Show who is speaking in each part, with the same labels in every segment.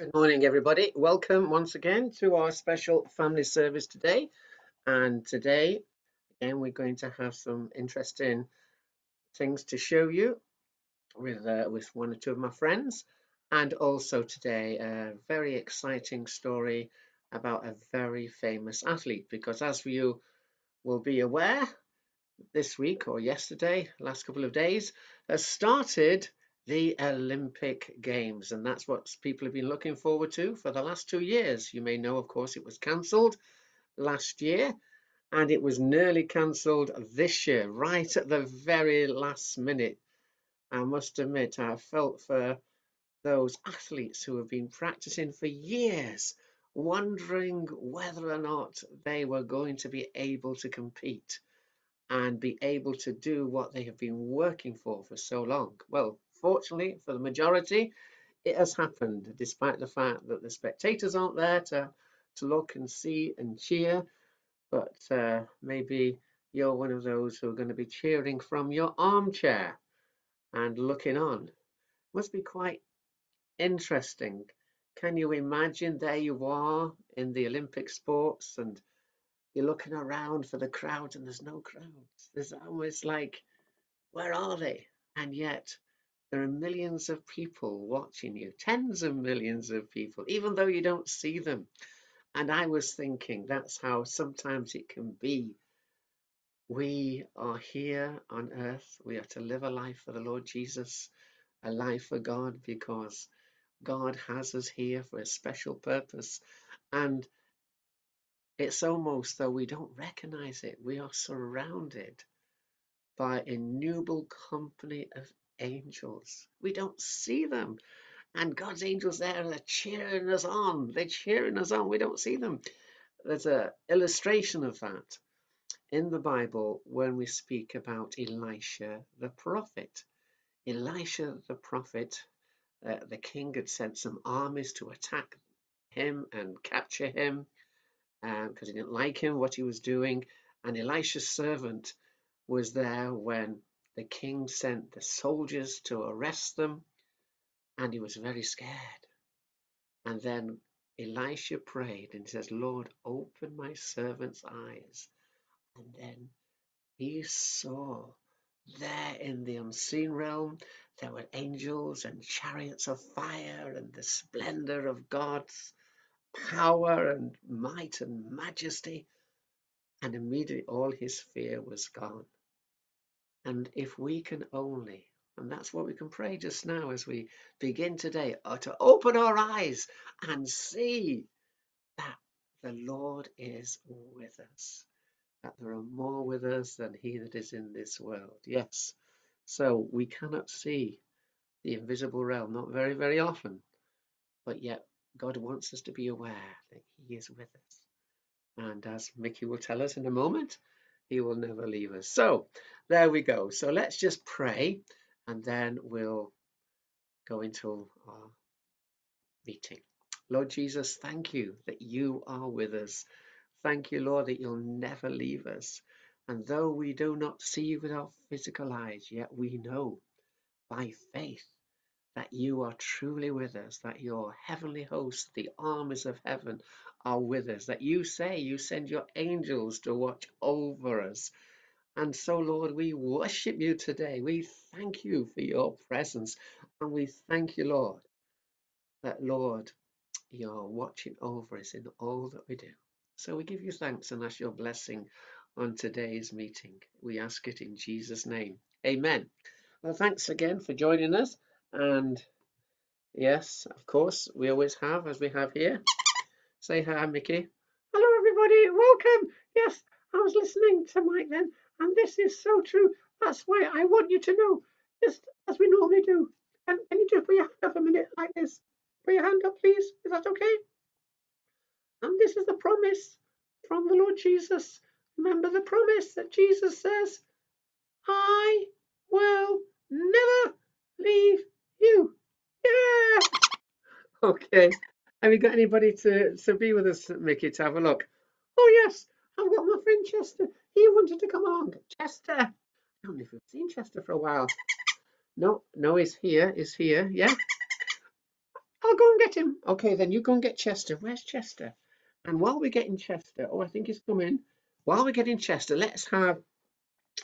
Speaker 1: Good morning, everybody. Welcome once again to our special family service today. And today, again, we're going to have some interesting things to show you with uh, with one or two of my friends. And also today, a very exciting story about a very famous athlete. Because as you will be aware, this week or yesterday, last couple of days, has started the Olympic Games, and that's what people have been looking forward to for the last two years. You may know, of course, it was cancelled last year, and it was nearly cancelled this year, right at the very last minute. I must admit, I felt for those athletes who have been practicing for years, wondering whether or not they were going to be able to compete and be able to do what they have been working for for so long. Well, Fortunately for the majority, it has happened, despite the fact that the spectators aren't there to, to look and see and cheer. But uh, maybe you're one of those who are going to be cheering from your armchair and looking on. Must be quite interesting. Can you imagine there you are in the Olympic sports and you're looking around for the crowd and there's no crowds. There's almost like, where are they? And yet there are millions of people watching you, tens of millions of people, even though you don't see them. And I was thinking that's how sometimes it can be. We are here on earth. We are to live a life for the Lord Jesus, a life for God, because God has us here for a special purpose. And it's almost though we don't recognize it. We are surrounded by innumerable company of angels. We don't see them. And God's angels there are cheering us on. They're cheering us on. We don't see them. There's an illustration of that in the Bible when we speak about Elisha the prophet. Elisha the prophet, uh, the king had sent some armies to attack him and capture him because um, he didn't like him, what he was doing. And Elisha's servant was there when the king sent the soldiers to arrest them, and he was very scared. And then Elisha prayed and says, Lord, open my servant's eyes. And then he saw there in the unseen realm, there were angels and chariots of fire and the splendor of God's power and might and majesty. And immediately all his fear was gone. And if we can only, and that's what we can pray just now as we begin today, or uh, to open our eyes and see that the Lord is with us, that there are more with us than he that is in this world. Yes, so we cannot see the invisible realm, not very, very often, but yet God wants us to be aware that he is with us. And as Mickey will tell us in a moment, he will never leave us. So there we go. So let's just pray and then we'll go into our meeting. Lord Jesus, thank you that you are with us. Thank you, Lord, that you'll never leave us. And though we do not see you with our physical eyes, yet we know by faith that you are truly with us, that your heavenly host, the armies of heaven, are with us, that you say you send your angels to watch over us. And so, Lord, we worship you today. We thank you for your presence. And we thank you, Lord, that, Lord, you're watching over us in all that we do. So we give you thanks and ask your blessing on today's meeting. We ask it in Jesus' name. Amen. Well, thanks again for joining us. And yes, of course, we always have, as we have here. Say hi, Mickey.
Speaker 2: Hello, everybody. Welcome. Yes, I was listening to Mike then, and this is so true. That's why I want you to know, just as we normally do. And can you just put your hand up a minute like this? Put your hand up, please. Is that okay? And this is the promise from the Lord Jesus. Remember the promise that Jesus says, I will never leave you. Yeah.
Speaker 1: Okay. Have you got anybody to, to be with us, Mickey, to have a look?
Speaker 2: Oh, yes. I've got my friend Chester. He wanted to come along. Chester. I
Speaker 1: don't know if we've seen Chester for a while. No, no, he's here. He's here. Yeah.
Speaker 2: I'll go and get him.
Speaker 1: Okay, then you go and get Chester. Where's Chester? And while we're getting Chester, oh, I think he's coming. While we're getting Chester, let's have,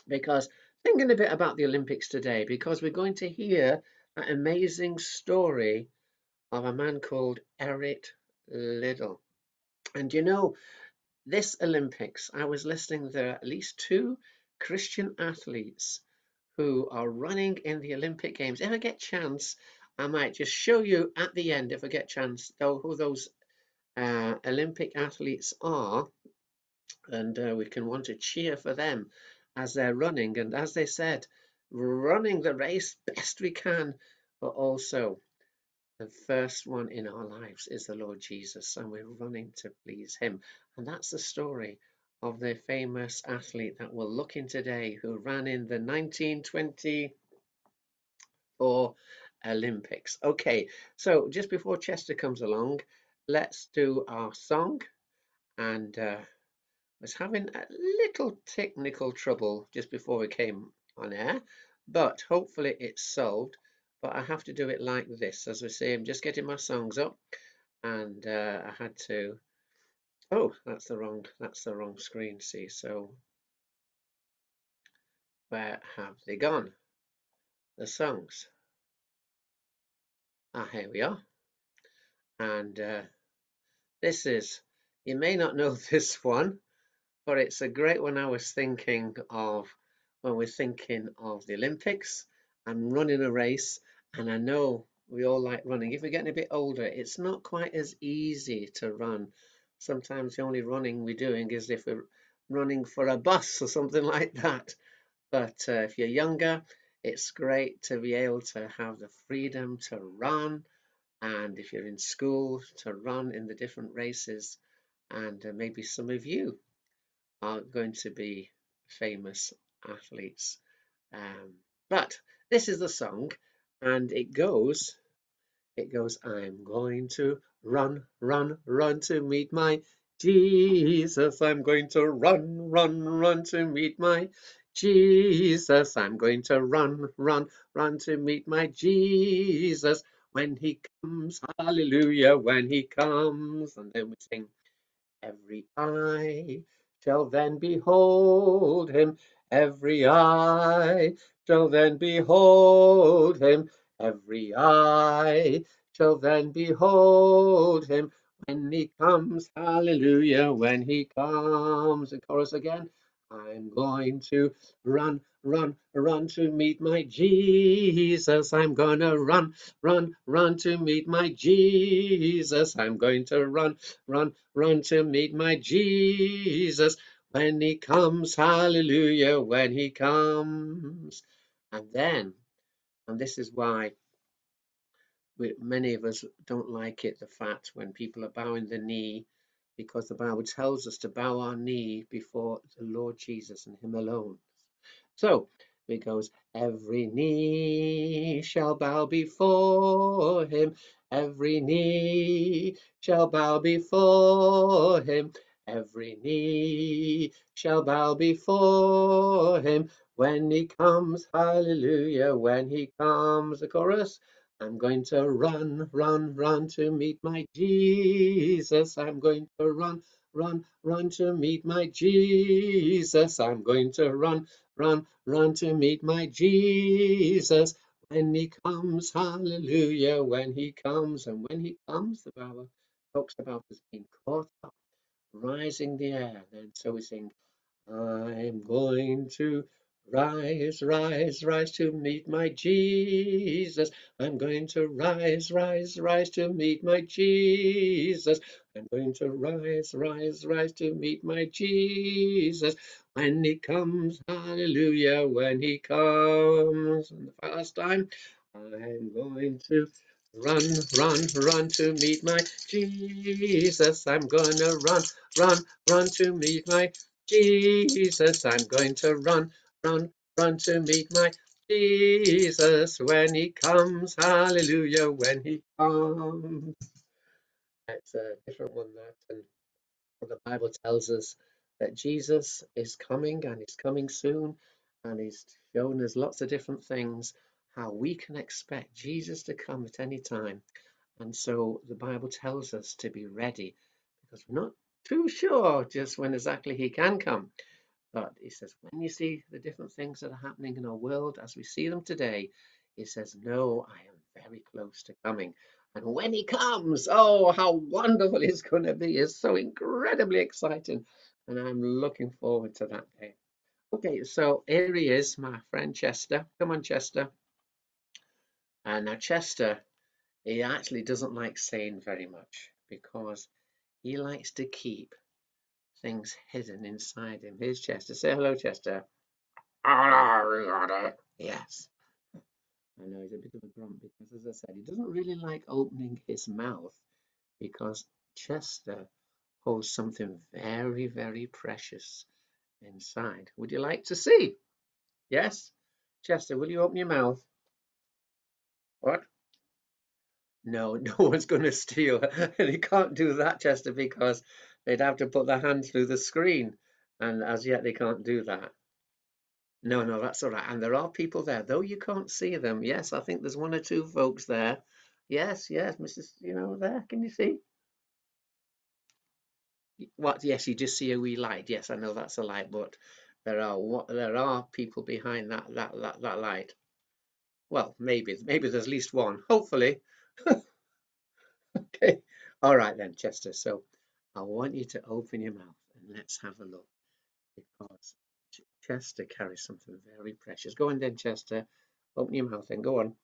Speaker 1: because thinking a bit about the Olympics today, because we're going to hear an amazing story of a man called Eric Liddell. And you know, this Olympics, I was listening, there are at least two Christian athletes who are running in the Olympic Games. If I get chance, I might just show you at the end, if I get chance, though, who those uh, Olympic athletes are, and uh, we can want to cheer for them as they're running. And as they said, running the race best we can, but also the first one in our lives is the Lord Jesus, and we're running to please Him. And that's the story of the famous athlete that we're looking today who ran in the 1924 Olympics. Okay, so just before Chester comes along, let's do our song. And uh, was having a little technical trouble just before we came on air, but hopefully it's solved. But I have to do it like this. As we see I'm just getting my songs up and uh, I had to Oh, that's the wrong that's the wrong screen, see. So where have they gone? The songs. Ah, here we are. And uh, this is, you may not know this one, but it's a great one I was thinking of when we're thinking of the Olympics. I'm running a race and I know we all like running. If we're getting a bit older, it's not quite as easy to run sometimes the only running we're doing is if we're running for a bus or something like that. But uh, if you're younger, it's great to be able to have the freedom to run. And if you're in school, to run in the different races. And uh, maybe some of you are going to be famous athletes. Um, but this is the song, and it goes, it goes, I'm going to Run, run, run to meet my Jesus. I'm going to run, run, run to meet my Jesus. I'm going to run, run, run to meet my Jesus. When he comes, hallelujah, when he comes. And then we sing, every eye shall then behold him. Every eye shall then behold him. Every eye shall then behold him when he comes. Hallelujah, when he comes. The chorus again. I'm going to run, run, run to meet my Jesus. I'm gonna run, run, run to meet my Jesus. I'm going to run, run, run to meet my Jesus. When he comes, hallelujah, when he comes. And then, and this is why we, many of us don't like it, the fact when people are bowing the knee, because the Bible tells us to bow our knee before the Lord Jesus and Him alone. So it goes, every knee shall bow before Him, every knee shall bow before Him, every knee shall bow before Him when He comes. Hallelujah, when He comes. The chorus. I'm going to run, run, run to meet my Jesus. I'm going to run, run, run to meet my Jesus. I'm going to run, run, run to meet my Jesus. When he comes, hallelujah, when he comes. And when he comes, the Bible talks about us being caught up, rising the air. And so we sing, I'm going to Rise, rise, rise to meet my Jesus. I'm going to rise, rise, rise to meet my Jesus. I'm going to rise, rise, rise to meet my Jesus. When he comes, hallelujah, when he comes. And the first time, I'm going to run, run, run to meet my Jesus. I'm gonna run, run, run to meet my Jesus. I'm going to run, run, run to meet my Jesus when he comes. Hallelujah, when he comes. It's a different one that and the Bible tells us that Jesus is coming and he's coming soon and he's shown us lots of different things how we can expect Jesus to come at any time. And so the Bible tells us to be ready because we're not too sure just when exactly he can come. But he says, when you see the different things that are happening in our world as we see them today, he says, No, I am very close to coming. And when he comes, oh, how wonderful it's going to be. It's so incredibly exciting. And I'm looking forward to that day. Okay, so here he is, my friend Chester. Come on, Chester. And now Chester, he actually doesn't like saying very much because he likes to keep things hidden inside him. Here's Chester. Say hello, Chester. Hello, Yes. I know he's a bit of a grump because, as I said, he doesn't really like opening his mouth because Chester holds something very, very precious inside. Would you like to see? Yes? Chester, will you open your mouth? What? No, no one's going to steal. and he can't do that, Chester, because they'd have to put their hand through the screen. And as yet, they can't do that. No, no, that's all right. And there are people there, though you can't see them. Yes, I think there's one or two folks there. Yes, yes, Mrs. You know, there. Can you see? What? Yes, you just see a wee light. Yes, I know that's a light, but there are what there are people behind that that that, that light. Well, maybe maybe there's at least one. Hopefully. okay. All right then, Chester. So I want you to open your mouth and let's have a look because Chester carries something very precious. Go on then, Chester. Open your mouth and go on.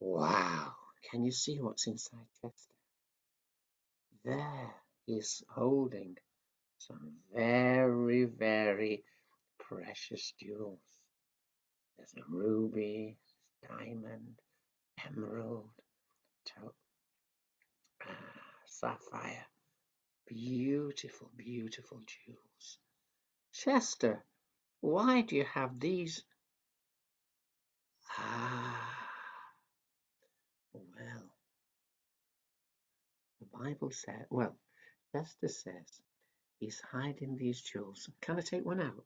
Speaker 1: Wow. Can you see what's inside Chester? There he's holding some very, very precious jewels. There's a ruby, diamond, emerald, uh, sapphire. Beautiful, beautiful jewels. Chester, why do you have these? Ah, well, the Bible says, well, Chester says he's hiding these jewels. Can I take one out?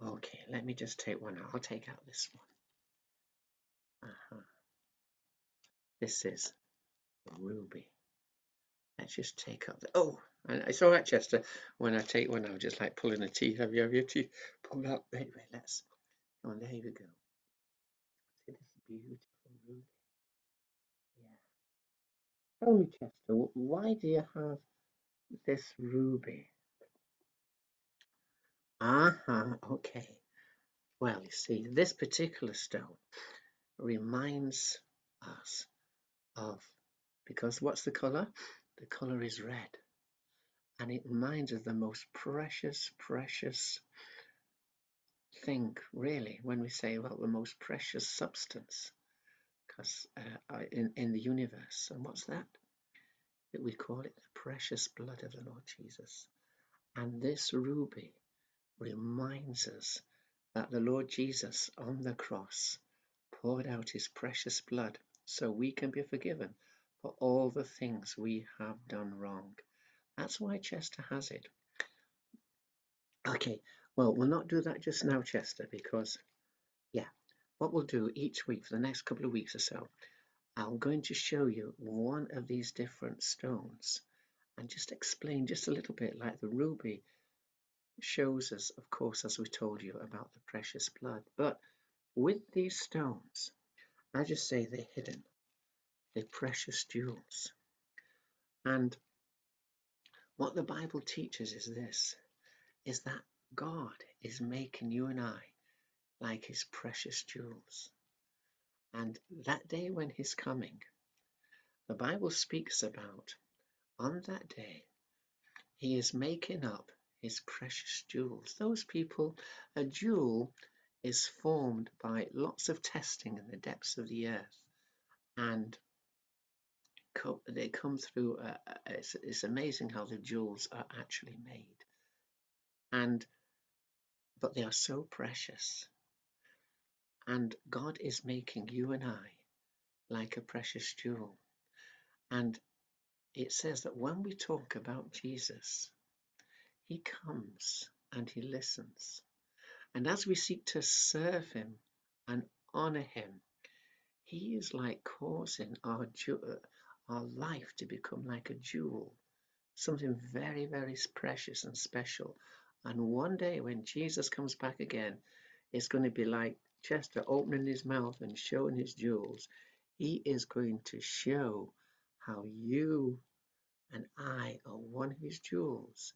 Speaker 1: Okay, let me just take one out. I'll take out this one. Uh -huh. This is ruby. Let's just take up the, oh, and it's all right, Chester. When I take one out, just like pulling a teeth. Have you have your teeth pulled out? Wait, let's, come on, there we go. See this beautiful ruby. Yeah. Tell me, Chester, why do you have this ruby? Uh-huh, okay. Well, you see, this particular stone reminds us of, because what's the color? The color is red. And it reminds us of the most precious, precious thing, really, when we say about the most precious substance because uh, in, in the universe. And what's that? That we call it the precious blood of the Lord Jesus. And this ruby reminds us that the Lord Jesus on the cross poured out his precious blood so we can be forgiven for all the things we have done wrong. That's why Chester has it. Okay, well, we'll not do that just now, Chester, because, yeah, what we'll do each week for the next couple of weeks or so, I'm going to show you one of these different stones and just explain just a little bit like the ruby shows us, of course, as we told you about the precious blood. But with these stones, I just say they're hidden. They're precious jewels. And what the Bible teaches is this, is that God is making you and I like his precious jewels. And that day when he's coming, the Bible speaks about on that day, he is making up his precious jewels. Those people, a jewel is formed by lots of testing in the depths of the earth and they come through uh, uh, it's, it's amazing how the jewels are actually made and but they are so precious and God is making you and I like a precious jewel and it says that when we talk about Jesus he comes and he listens. And as we seek to serve him and honor him, he is like causing our, uh, our life to become like a jewel, something very, very precious and special. And one day when Jesus comes back again, it's going to be like Chester opening his mouth and showing his jewels. He is going to show how you and I are one of his jewels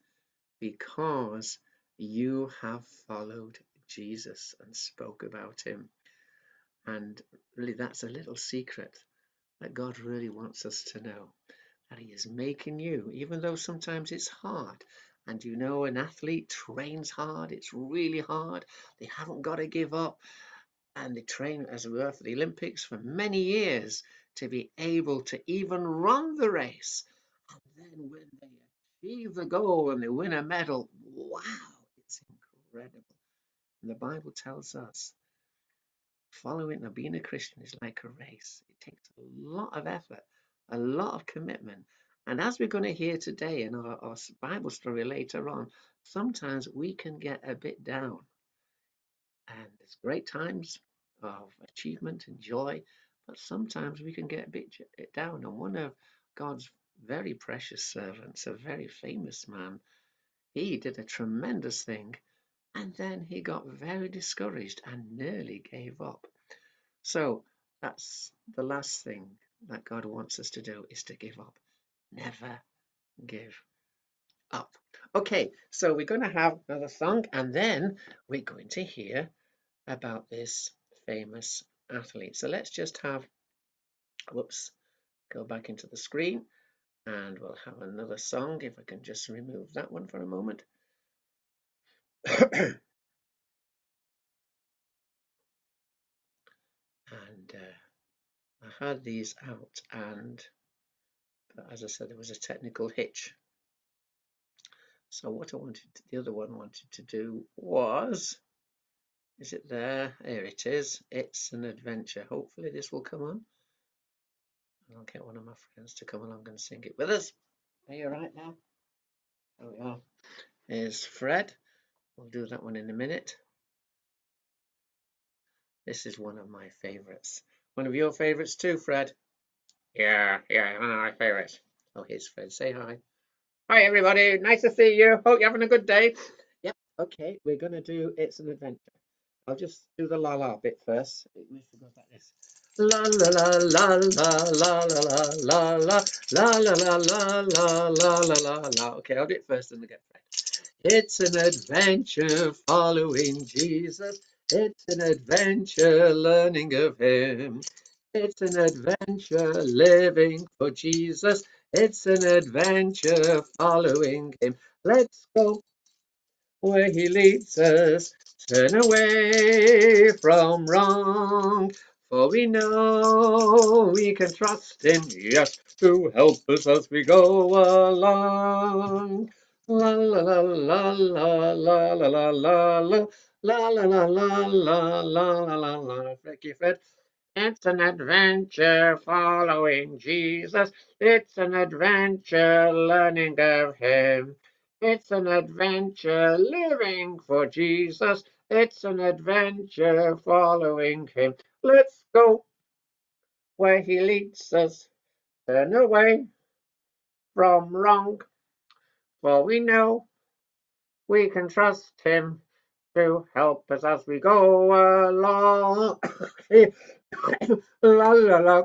Speaker 1: because you have followed Jesus and spoke about him. And really, that's a little secret that God really wants us to know that He is making you, even though sometimes it's hard. And you know, an athlete trains hard, it's really hard, they haven't got to give up. And they train, as it were, for the Olympics for many years to be able to even run the race. And then when they achieve the goal and they win a medal, wow, it's incredible. And the Bible tells us following or being a Christian is like a race. It takes a lot of effort, a lot of commitment. And as we're going to hear today in our, our Bible story later on, sometimes we can get a bit down. And there's great times of achievement and joy, but sometimes we can get a bit eh, down. And one of God's very precious servants, a very famous man, he did a tremendous thing and then he got very discouraged and nearly gave up. So that's the last thing that God wants us to do is to give up. Never give up. Okay, so we're going to have another song and then we're going to hear about this famous athlete. So let's just have, whoops, go back into the screen and we'll have another song if I can just remove that one for a moment. and uh, I had these out and as I said there was a technical hitch so what I wanted to, the other one wanted to do was is it there here it is it's an adventure hopefully this will come on and I'll get one of my friends to come along and sing it with us are you right now there we are here's Fred We'll do that one in a minute. This is one of my favorites. One of your favorites too, Fred? Yeah, yeah, one of my favorites. Oh, here's Fred. Say hi. Hi, everybody. Nice to see you. Hope you're having a good day. Yep. Okay, we're going to do It's an Adventure. I'll just do the la la bit first. This. La la la la la la la la la la la la la la la la la la. Okay, I'll do it first and then get Fred. It's an adventure following Jesus. It's an adventure learning of Him. It's an adventure living for Jesus. It's an adventure following Him. Let's go where He leads us. Turn away from wrong. For we know we can trust Him, yes, to help us as we go along. La la la la la la la la la la la la la la la la la la Frankie Fred. It's an adventure following Jesus. It's an adventure learning of Him. It's an adventure living for Jesus. It's an adventure following Him. Let's go where He leads us. Turn away from wrong for we know we can trust him to help us as we go along. la la la.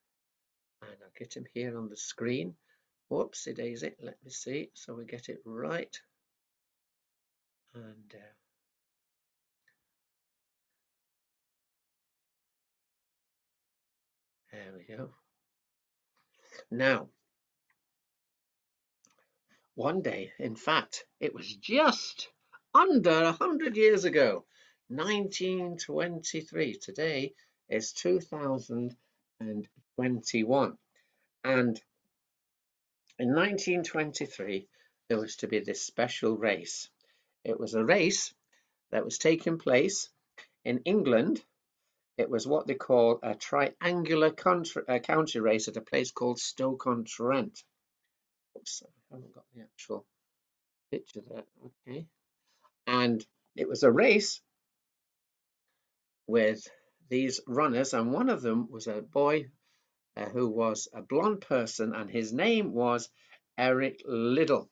Speaker 1: And I'll get him here on the screen. Whoopsie daisy, let me see, so we get it right. And uh, there we go. Now, one day, in fact, it was just under 100 years ago, 1923. Today is 2000 And in 1923, there was to be this special race. It was a race that was taking place in England. It was what they call a triangular country, uh, county race at a place called Stoke-on-Trent. Oops, I haven't got the actual picture there. Okay. And it was a race with these runners, and one of them was a boy uh, who was a blonde person, and his name was Eric Liddell.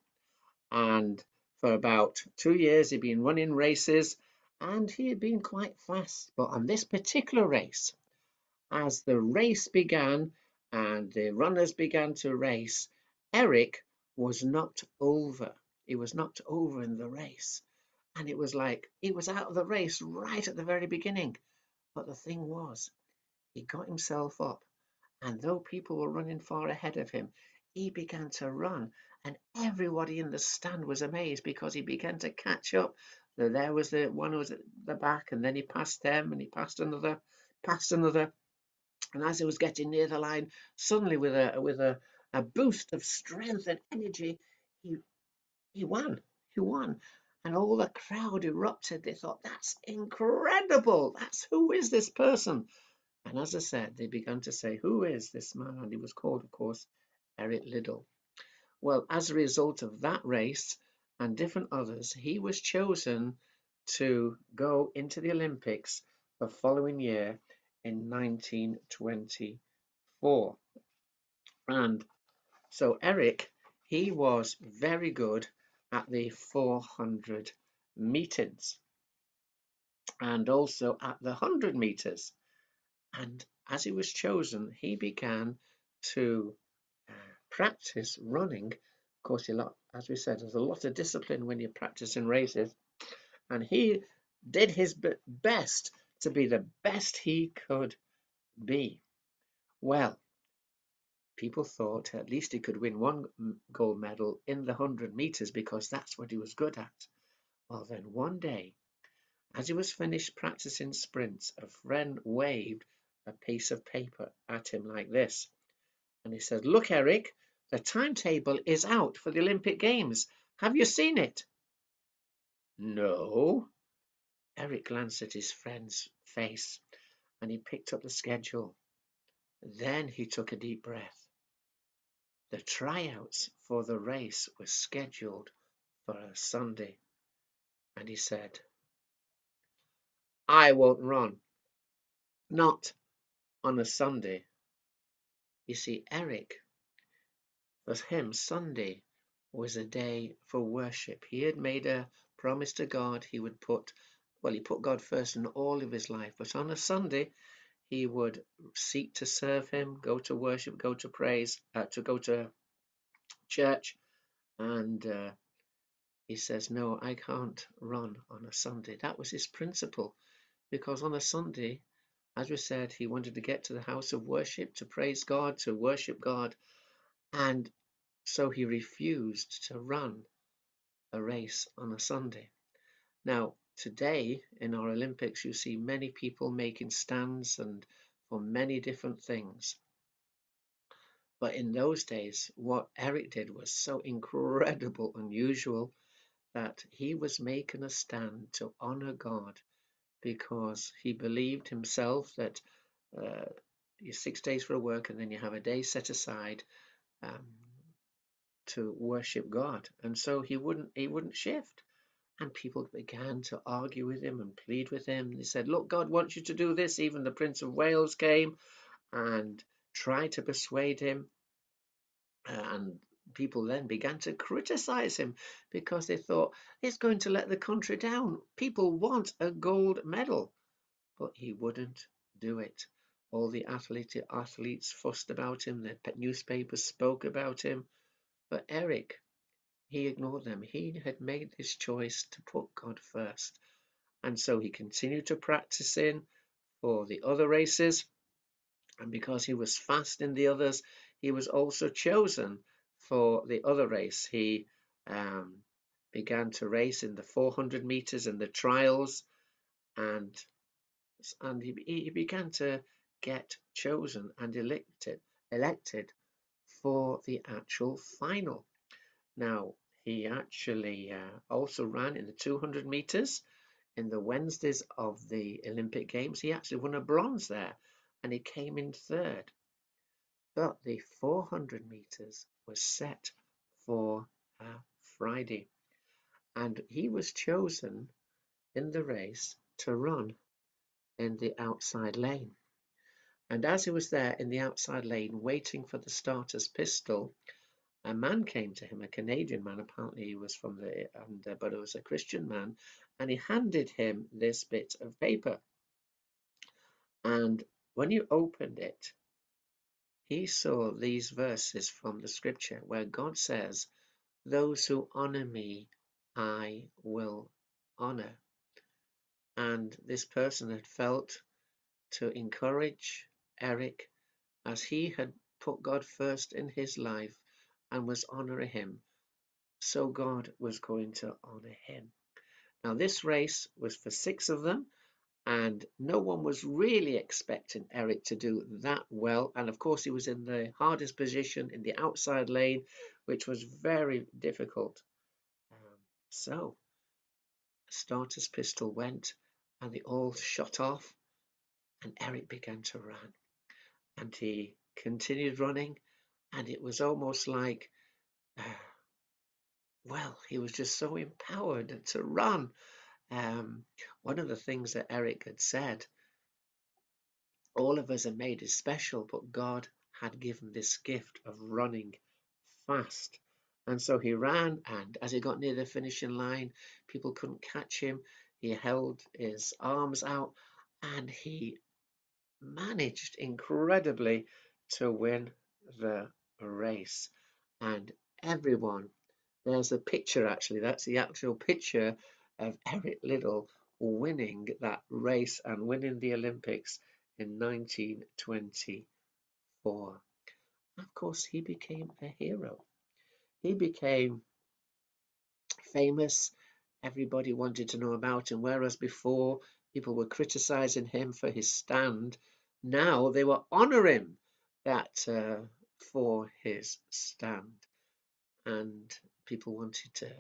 Speaker 1: And for about two years, he'd been running races and he had been quite fast. But on this particular race, as the race began and the runners began to race, Eric was knocked over. He was knocked over in the race. And it was like he was out of the race right at the very beginning. But the thing was, he got himself up. And though people were running far ahead of him, he began to run and everybody in the stand was amazed because he began to catch up. There was the one who was at the back, and then he passed them, and he passed another, passed another, and as he was getting near the line, suddenly with a with a, a boost of strength and energy, he he won. He won. And all the crowd erupted. They thought, that's incredible. That's who is this person? And as I said, they began to say, who is this man? And he was called, of course, Eric Liddell. Well, as a result of that race and different others, he was chosen to go into the Olympics the following year in 1924. And so Eric, he was very good at the 400 meters and also at the 100 meters. And as he was chosen, he began to uh, practice running, of course, a lot, as we said, there's a lot of discipline when you're practicing races. And he did his best to be the best he could be. Well, people thought at least he could win one gold medal in the 100 meters because that's what he was good at. Well, then one day, as he was finished practicing sprints, a friend waved a piece of paper at him like this. And he said, Look, Eric, the timetable is out for the Olympic Games. Have you seen it? No. Eric glanced at his friend's face and he picked up the schedule. Then he took a deep breath. The tryouts for the race were scheduled for a Sunday. And he said, I won't run. Not on a Sunday. You see, Eric for him, Sunday was a day for worship. He had made a promise to God he would put, well, he put God first in all of his life. But on a Sunday, he would seek to serve him, go to worship, go to praise, uh, to go to church. And uh, he says, No, I can't run on a Sunday. That was his principle. Because on a Sunday, as we said, he wanted to get to the house of worship, to praise God, to worship God. And so he refused to run a race on a Sunday. Now, today in our Olympics, you see many people making stands and for many different things. But in those days, what Eric did was so incredible, unusual, that he was making a stand to honor God because he believed himself that uh, six days for a work and then you have a day set aside um, to worship God, and so he wouldn't he wouldn't shift. And people began to argue with him and plead with him. They said, "Look, God wants you to do this." Even the Prince of Wales came and tried to persuade him, and people then began to criticize him because they thought it's going to let the country down. People want a gold medal, but he wouldn't do it. All the athlete, athletes fussed about him. The newspapers spoke about him. But Eric, he ignored them. He had made this choice to put God first. And so he continued to practice in for the other races. And because he was fast in the others, he was also chosen for the other race. He um, began to race in the 400 meters and the trials, and and he, he began to get chosen and elected elected for the actual final. Now he actually uh, also ran in the 200 meters in the Wednesdays of the Olympic Games. He actually won a bronze there, and he came in third. But the 400 meters was set for Friday and he was chosen in the race to run in the outside lane. And as he was there in the outside lane waiting for the starter's pistol, a man came to him, a Canadian man, apparently he was from the, and, uh, but it was a Christian man, and he handed him this bit of paper. And when you opened it, he saw these verses from the scripture where God says, Those who honor me, I will honor. And this person had felt to encourage Eric as he had put God first in his life and was honoring him. So God was going to honor him. Now, this race was for six of them, and no one was really expecting Eric to do that well. And of course, he was in the hardest position in the outside lane, which was very difficult. So, starter's pistol went and they all shot off and Eric began to run. And he continued running and it was almost like, uh, well, he was just so empowered to run. Um, one of the things that Eric had said, all of us are made as special, but God had given this gift of running fast. And so he ran, and as he got near the finishing line, people couldn't catch him. He held his arms out and he managed incredibly to win the race. And everyone, there's a picture actually, that's the actual picture of Eric Liddell winning that race and winning the Olympics in 1924. Of course, he became a hero he became famous. Everybody wanted to know about him, whereas before people were criticizing him for his stand. Now they were honoring that uh, for his stand. And people wanted to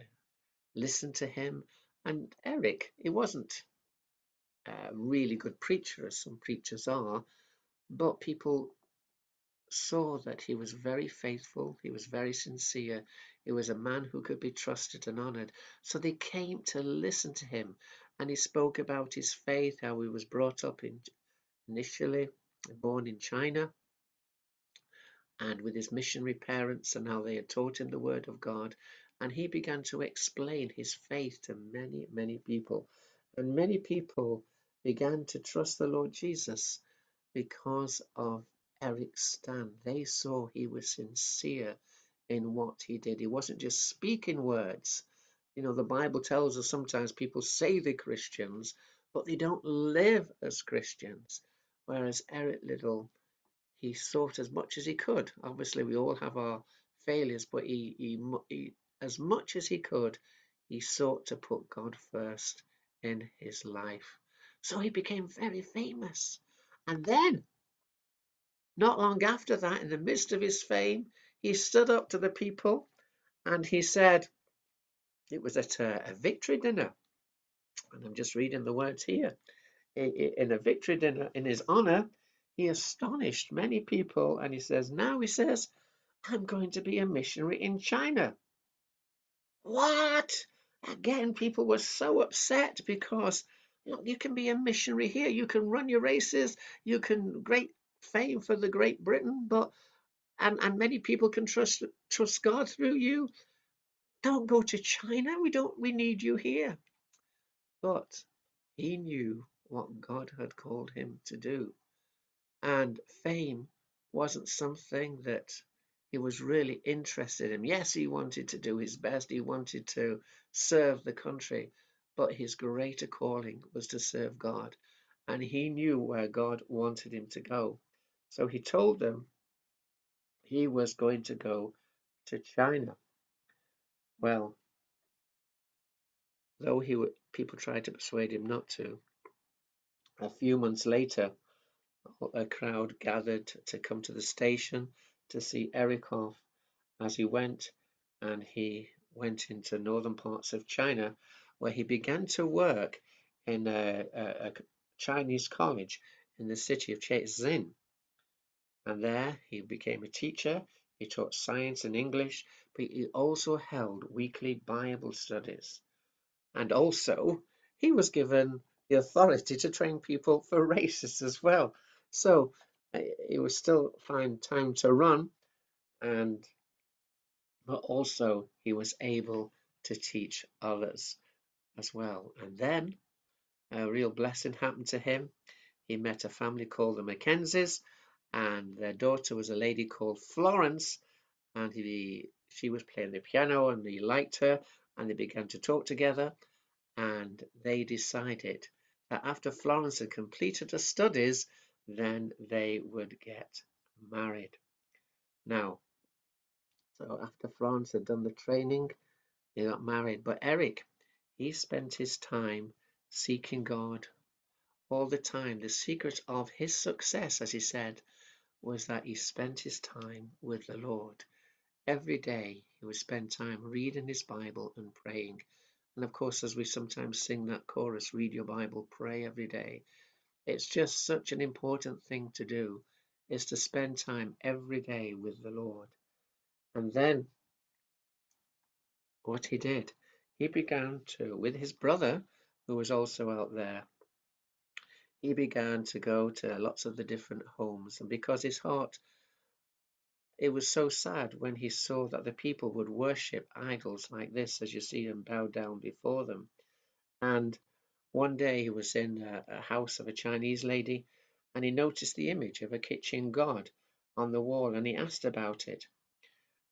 Speaker 1: listen to him. And Eric, he wasn't a really good preacher, as some preachers are, but people saw that he was very faithful, he was very sincere, he was a man who could be trusted and honored. So they came to listen to him, and he spoke about his faith, how he was brought up in initially born in China, and with his missionary parents, and how they had taught him the word of God. And he began to explain his faith to many, many people. And many people began to trust the Lord Jesus because of Eric stand. They saw he was sincere in what he did. He wasn't just speaking words. You know, the Bible tells us sometimes people say they're Christians, but they don't live as Christians. Whereas Eric Liddell, he sought as much as he could. Obviously, we all have our failures, but he, he, he as much as he could, he sought to put God first in his life. So he became very famous. And then not long after that, in the midst of his fame, he stood up to the people and he said, it was at a, a victory dinner, and I'm just reading the words here. In a victory dinner in his honor, he astonished many people and he says, Now he says, I'm going to be a missionary in China. What? Again, people were so upset because look, you can be a missionary here, you can run your races, you can great fame for the Great Britain, but and, and many people can trust trust God through you. Don't go to China. We don't we need you here. But he knew what God had called him to do. And fame wasn't something that he was really interested in. Yes, he wanted to do his best, he wanted to serve the country, but his greater calling was to serve God. And he knew where God wanted him to go. So he told them he was going to go to China. Well, though he would, people tried to persuade him not to. A few months later, a crowd gathered to come to the station to see Eric off as he went, and he went into northern parts of China, where he began to work in a, a, a Chinese college in the city of Shenzhen. And there he became a teacher. He taught science and English, but he also held weekly Bible studies. And also, he was given the authority to train people for races as well. So he was still find time to run, and but also he was able to teach others as well. And then a real blessing happened to him. He met a family called the Mackenzies, and their daughter was a lady called Florence, and he she was playing the piano and he liked her, and they began to talk together, and they decided that after Florence had completed her studies, then they would get married. Now, so after Florence had done the training, they got married. But Eric, he spent his time seeking God all the time. The secret of his success, as he said, was that he spent his time with the Lord. Every day he would spend time reading his Bible and praying. And of course, as we sometimes sing that chorus, read your Bible, pray every day. It's just such an important thing to do, is to spend time every day with the Lord. And then what he did, he began to, with his brother, who was also out there, he began to go to lots of the different homes. And because his heart, it was so sad when he saw that the people would worship idols like this, as you see them bow down before them. And one day he was in a, house of a Chinese lady and he noticed the image of a kitchen god on the wall and he asked about it.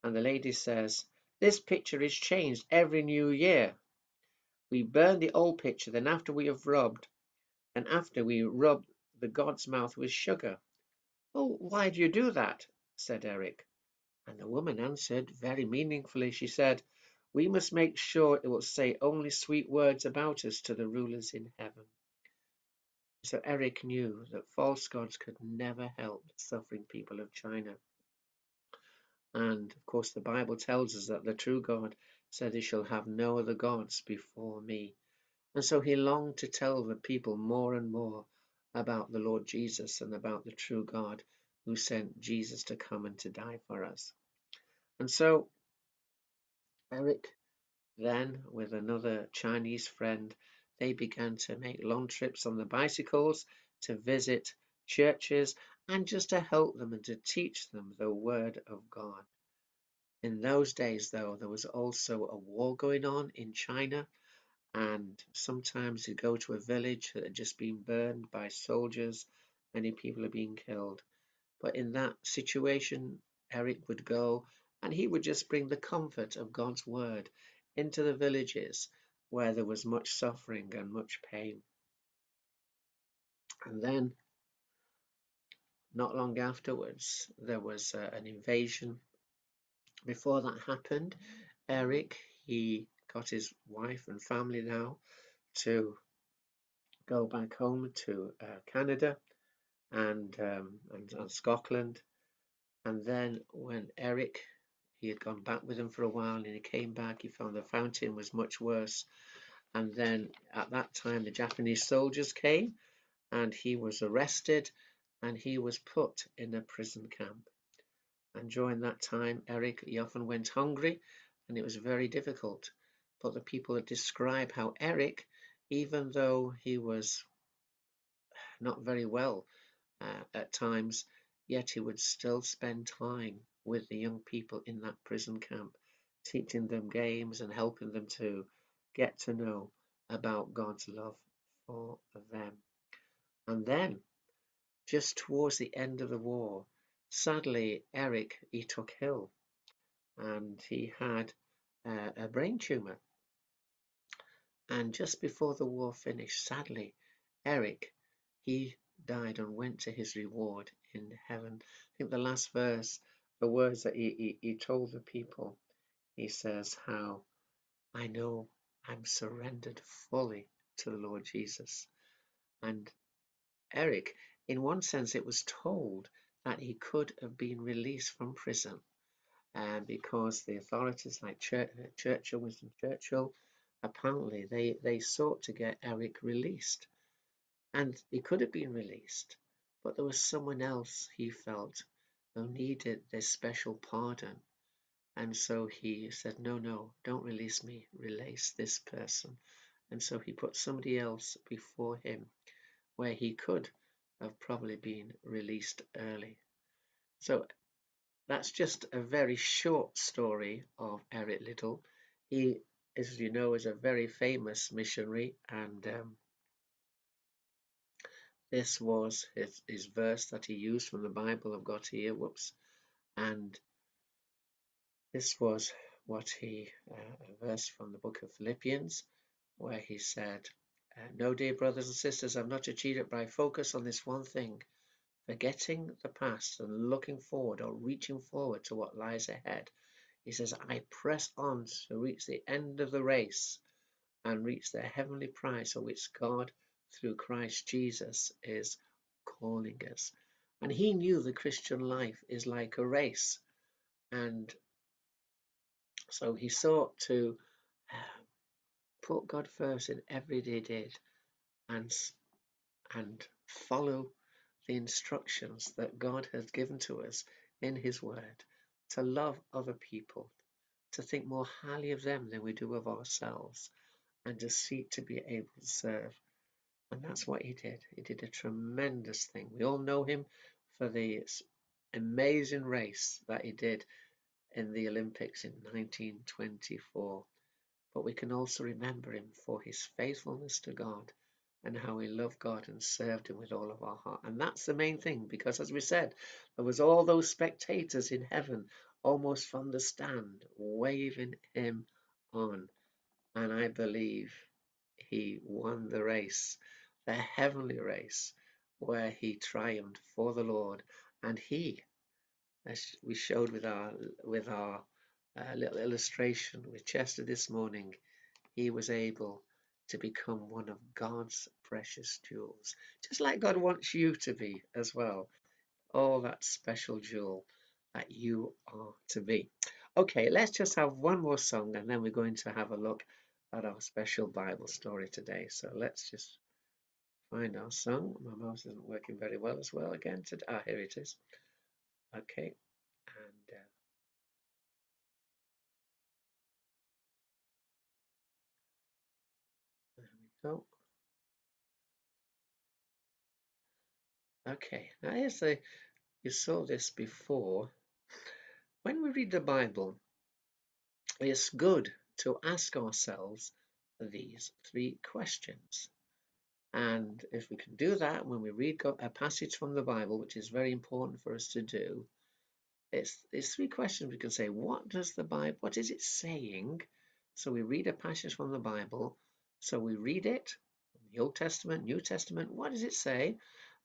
Speaker 1: And the lady says, This picture is changed every new year. We burn the old picture, then after we have rubbed, and after we rub the god's mouth with sugar. Oh, why do you do that? said Eric. And the woman answered very meaningfully. She said, We must make sure it will say only sweet words about us to the rulers in heaven. So Eric knew that false gods could never help the suffering people of China. And of course, the Bible tells us that the true God said, He shall have no other gods before me. And so he longed to tell the people more and more about the Lord Jesus and about the true God who sent Jesus to come and to die for us. And so Eric then, with another Chinese friend, they began to make long trips on the bicycles to visit churches and just to help them and to teach them the word of God. In those days, though, there was also a war going on in China, and sometimes you go to a village that had just been burned by soldiers, many people are being killed. But in that situation, Eric would go and he would just bring the comfort of God's word into the villages where there was much suffering and much pain. And then, not long afterwards, there was uh, an invasion. Before that happened, Eric, he got his wife and family now to go back home to uh, Canada and, um, and, and Scotland. And then when Eric he had gone back with them for a while and he came back. He found the fountain was much worse. And then at that time, the Japanese soldiers came and he was arrested and he was put in a prison camp. And during that time, Eric, he often went hungry and it was very difficult. But the people describe how Eric, even though he was not very well uh, at times, yet he would still spend time with the young people in that prison camp, teaching them games and helping them to get to know about God's love for them. And then, just towards the end of the war, sadly, Eric, he took ill and he had uh, a brain tumor. And just before the war finished, sadly, Eric, he died and went to his reward in heaven. I think the last verse the words that he, he, he told the people. He says how I know I'm surrendered fully to the Lord Jesus. And Eric, in one sense, it was told that he could have been released from prison um, because the authorities like Church, Churchill, Winston Churchill, apparently they, they sought to get Eric released. And he could have been released, but there was someone else he felt needed this special pardon. And so he said, No, no, don't release me, release this person. And so he put somebody else before him where he could have probably been released early. So that's just a very short story of Eric Liddell. He, as you know, is a very famous missionary, and um, this was his, his verse that he used from the Bible I've got here. Whoops. And this was what he, uh, a verse from the book of Philippians, where he said, uh, No, dear brothers and sisters, I'm not cheated, but I focus on this one thing forgetting the past and looking forward or reaching forward to what lies ahead. He says, I press on to reach the end of the race and reach the heavenly prize for which God, through Christ Jesus, is calling us. And he knew the Christian life is like a race. And so he sought to uh, put God first in everything he did and, and follow the instructions that God has given to us in His Word to love other people, to think more highly of them than we do of ourselves, and to seek to be able to serve. And mm-hmm. that's what he did. He did a tremendous thing. We all know him for the amazing race that he did in the Olympics in 1924. But we can also remember him for his faithfulness to God and how we loved God and served him with all of our heart. And that's the main thing because as we said, there was all those spectators in heaven almost from the stand waving him on. And I believe he won the race, the heavenly race, where he triumphed for the Lord. And he, as we showed with our with our uh, little illustration with Chester this morning, he was able to become one of God's precious jewels, just like God wants you to be as well. Oh, that special jewel that you are to be. Okay, let's just have one more song and then we're going to have a look at our special Bible story today. So let's just find our song. My mouse isn't working very well as well again. Today. Ah, here it is. Okay, and uh, there we go. Okay, now here's the, you saw this before. When we read the Bible, it's good to ask ourselves these three questions. And if we can do that when we read a passage from the Bible, which is very important for us to do, it's, it's three questions we can say. What does the Bible, what is it saying? So we read a passage from the Bible. So we read it, the Old Testament, New Testament, what does it say?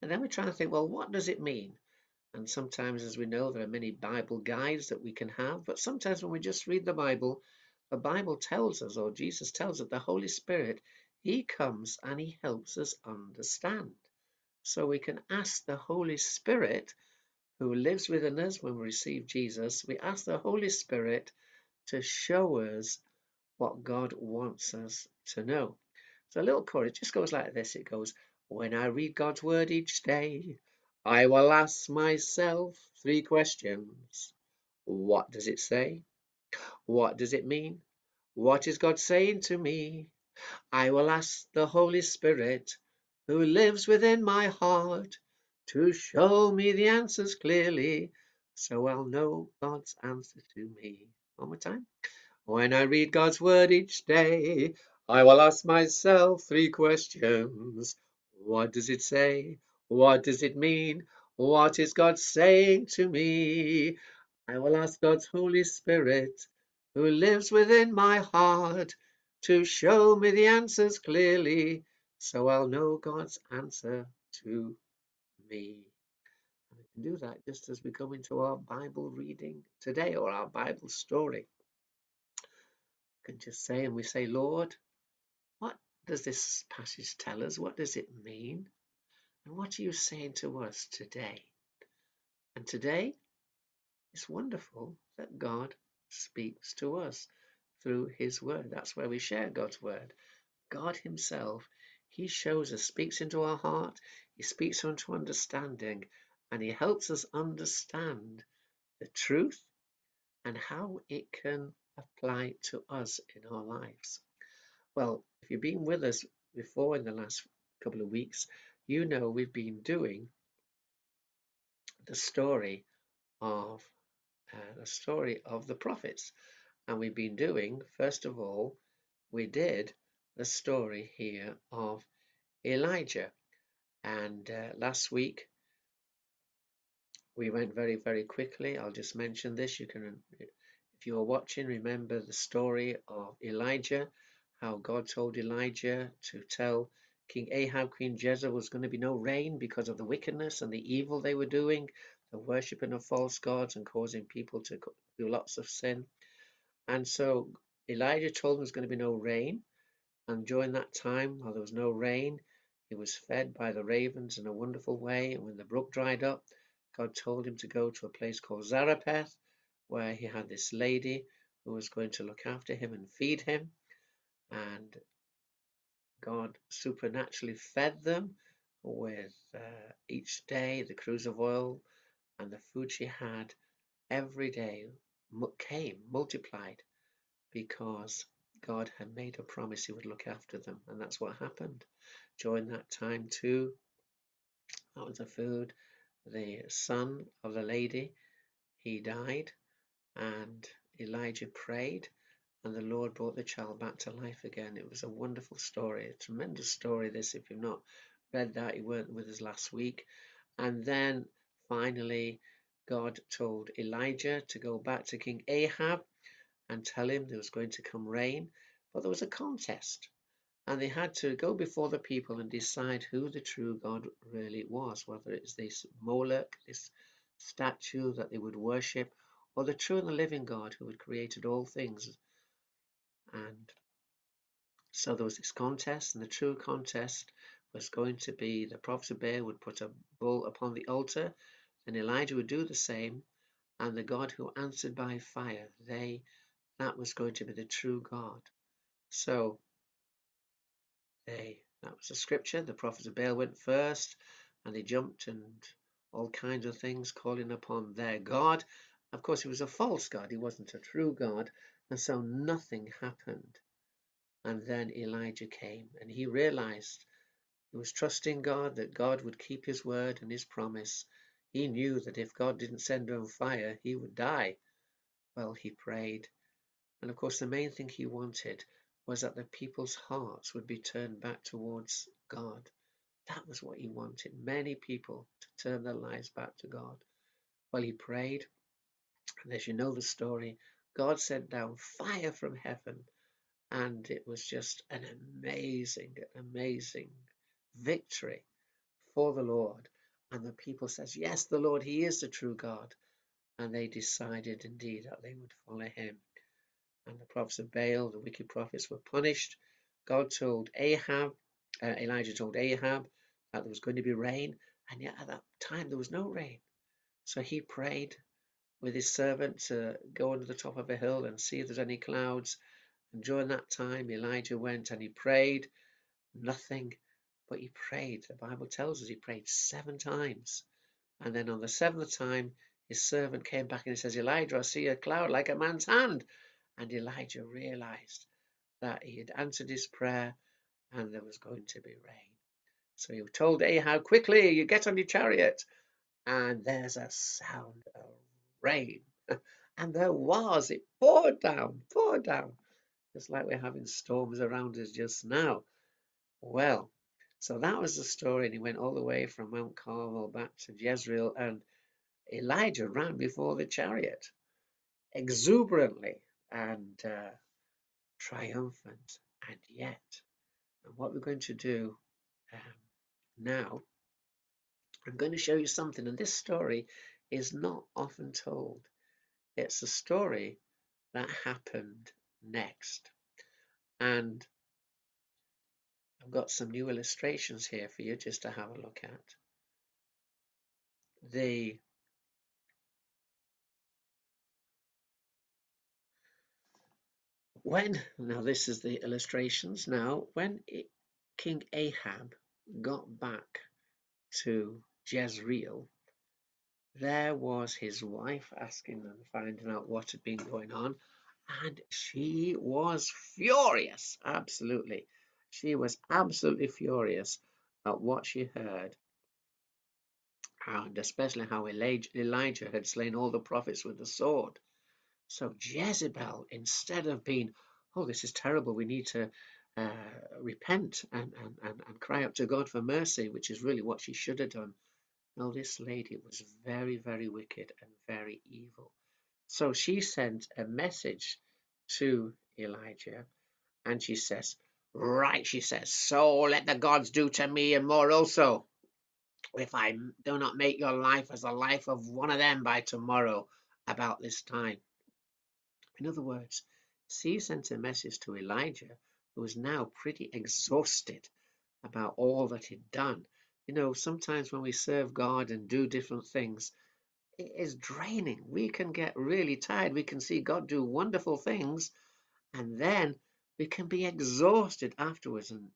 Speaker 1: And then we try and think, well, what does it mean? And sometimes, as we know, there are many Bible guides that we can have, but sometimes when we just read the Bible, the Bible tells us, or Jesus tells us, the Holy Spirit, He comes and He helps us understand. So we can ask the Holy Spirit, who lives within us when we receive Jesus, we ask the Holy Spirit to show us what God wants us to know. So a little chorus just goes like this. It goes, when I read God's word each day, I will ask myself three questions. What does it say? What does it mean? What is God saying to me? I will ask the Holy Spirit who lives within my heart to show me the answers clearly so I'll know God's answer to me. One more time. When I read God's word each day, I will ask myself three questions. What does it say? What does it mean? What is God saying to me? I will ask God's Holy Spirit, who lives within my heart, to show me the answers clearly, so I'll know God's answer to me. And we can do that just as we come into our Bible reading today or our Bible story. We can just say, and we say, Lord, what does this passage tell us? What does it mean? And what are you saying to us today? And today, it's wonderful that God speaks to us through His Word. That's where we share God's Word. God Himself, He shows us, speaks into our heart, He speaks unto understanding, and He helps us understand the truth and how it can apply to us in our lives. Well, if you've been with us before in the last couple of weeks, you know we've been doing the story of uh, the story of the prophets, and we've been doing first of all we did the story here of Elijah, and uh, last week we went very very quickly. I'll just mention this. You can, if you are watching, remember the story of Elijah, how God told Elijah to tell King Ahab, Queen Jezebel was going to be no rain because of the wickedness and the evil they were doing, the worshipping of false gods and causing people to do lots of sin. And so Elijah told them there's going to be no rain. And during that time, while there was no rain, he was fed by the ravens in a wonderful way. And when the brook dried up, God told him to go to a place called Zarephath, where he had this lady who was going to look after him and feed him. And God supernaturally fed them with uh, each day the cruse of oil and the food she had every day came multiplied because God had made a promise he would look after them and that's what happened during that time too that was the food the son of the lady he died and Elijah prayed and the Lord brought the child back to life again. It was a wonderful story, a tremendous story. This, if you've not read that, you weren't with us last week. And then finally, God told Elijah to go back to King Ahab and tell him there was going to come rain. But there was a contest, and they had to go before the people and decide who the true God really was, whether it's this Moloch, this statue that they would worship, or the true and the living God who had created all things and so there was this contest, and the true contest was going to be the prophet of Baal would put a bull upon the altar, and Elijah would do the same, and the God who answered by fire, they that was going to be the true God. So they that was the scripture. The prophets of Baal went first, and they jumped and all kinds of things, calling upon their God. Of course, he was a false God. He wasn't a true God. And so nothing happened. And then Elijah came and he realized he was trusting God that God would keep his word and his promise. He knew that if God didn't send down fire, he would die. Well, he prayed. And of course, the main thing he wanted was that the people's hearts would be turned back towards God. That was what he wanted. Many people to turn their lives back to God. Well, he prayed. And as you know the story, God sent down fire from heaven, and it was just an amazing, amazing victory for the Lord. And the people says, yes, the Lord, he is the true God. And they decided indeed that they would follow him. And the prophets of Baal, the wicked prophets, were punished. God told Ahab, uh, Elijah told Ahab that there was going to be rain, and yet at that time there was no rain. So he prayed with his servant to go under the top of a hill and see if there's any clouds. And during that time, Elijah went and he prayed, nothing, but he prayed. The Bible tells us he prayed seven times. And then on the seventh time, his servant came back and he says, Elijah, I see a cloud like a man's hand. And Elijah realized that he had answered his prayer and there was going to be rain. So he told Ahab, quickly, you get on your chariot. And there's a sound of rain. And there was, it poured down, poured down, just like we're having storms around us just now. Well, so that was the story, and he went all the way from Mount Carmel back to Jezreel, and Elijah ran before the chariot, exuberantly and uh, triumphant, and yet, and what we're going to do um, now, I'm going to show you something, and this story is not often told. It's a story that happened next. And I've got some new illustrations here for you just to have a look at. The when now this is the illustrations now when it, King Ahab got back to Jezreel there was his wife asking and finding out what had been going on and she was furious absolutely she was absolutely furious at what she heard and especially how Elijah had slain all the prophets with the sword so Jezebel, instead of being, oh, this is terrible, we need to uh, repent and, and, and, and cry out to God for mercy, which is really what she should have done. No, this lady was very, very wicked and very evil. So she sent a message to Elijah and she says, Right, she says, so let the gods do to me and more also, if I do not make your life as the life of one of them by tomorrow about this time. In other words, she sent a message to Elijah, who was now pretty exhausted about all that he'd done. You know, sometimes when we serve God and do different things, it is draining. We can get really tired. We can see God do wonderful things, and then we can be exhausted afterwards. And